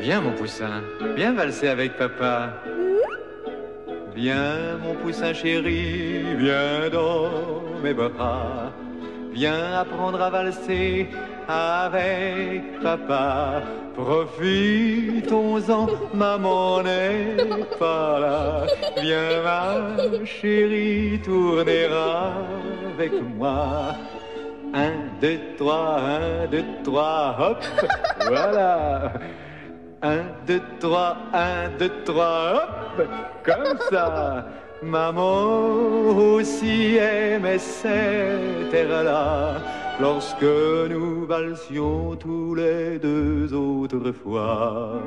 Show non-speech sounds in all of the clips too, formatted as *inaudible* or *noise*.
Viens, mon poussin, viens valser avec papa. Viens, mon poussin chéri, viens dans mes bras. Viens apprendre à valser avec papa. Profitons-en, maman n'est pas là. Viens, ma chérie, tourner avec moi. Un, deux, trois, un, deux, trois, hop, *laughs* voilà. Un, deux, trois, un, deux, trois, hop, comme ça. Maman aussi aimait cette air-là lorsque nous valsions tous les deux autrefois.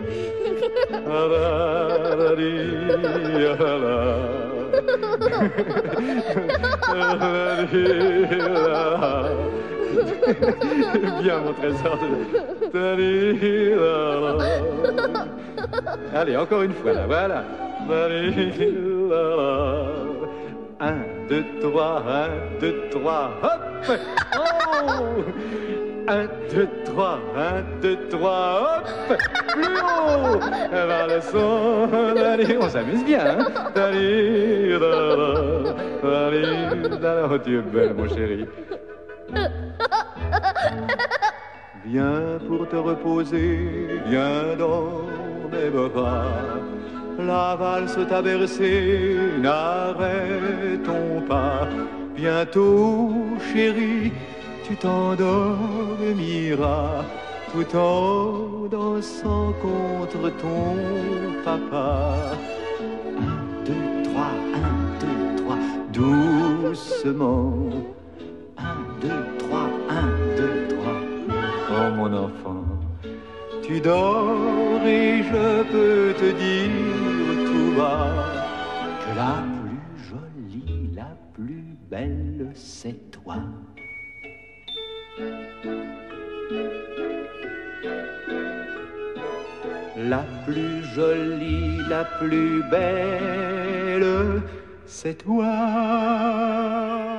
*laughs* *laughs* Bien mon trésor. Allez, encore une fois là, voilà. Un, deux, trois, un, deux, trois, hop. Oh. Un, deux, trois, un, deux, trois, hop. Plus haut. Le son, on s'amuse bien, hein. Oh, es belle, mon chéri. Viens pour te reposer, viens dans mes bras la valse t'a bercé, n'arrêtons pas. Bientôt, chérie, tu t'endormiras tout en dansant contre ton papa. Un, deux, trois, un, deux, trois, doucement. Mon enfant, tu dors et je peux te dire tout bas que la plus jolie, la plus belle, c'est toi. La plus jolie, la plus belle, c'est toi.